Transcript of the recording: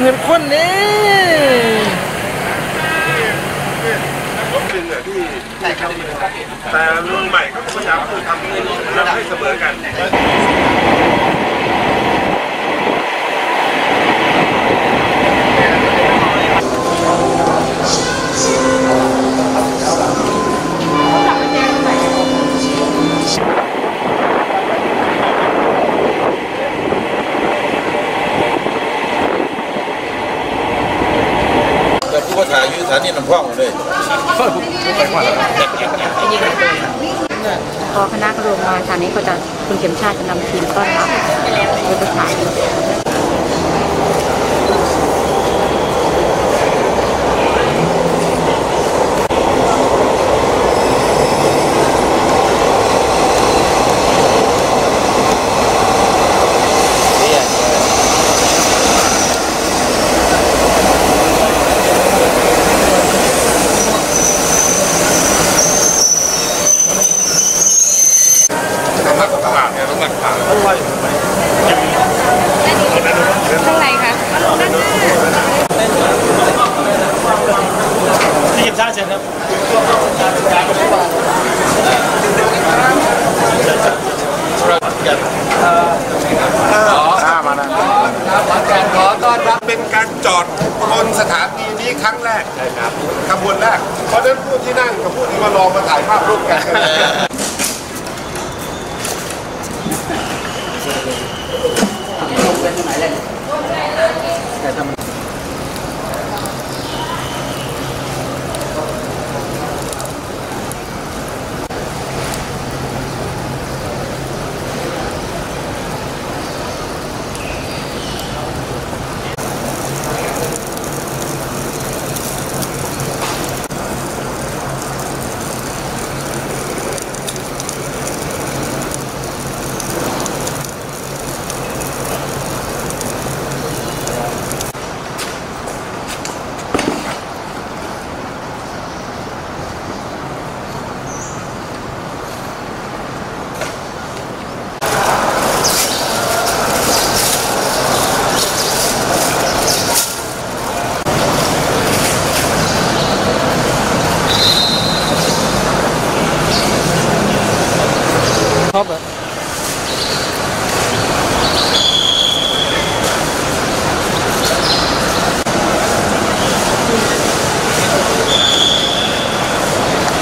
เงินคนนี้แต่รุ่นใหม่ก็พยายามทำให้เสมอกันาถ่ายอยู่สถานีน้ำพ่องเลยพอคณะรวมมาทางนี้ก็จะคุณเข็มชาติจะนำทีมต้อนรับโดยประสานำหนักตลาดเนี่ยน้ำหนักตลาด ข้างใน ค่ะทีมชาติเชิญครับขอต้อนรับเป็นการจอดบนสถานีนี้ครั้งแรกใช่ครับขบวนแรกเพราะฉะนั้นผู้ที่นั่งกับผู้ที่มาลองมาถ่ายภาพร่วมกัน 好呗